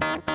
you.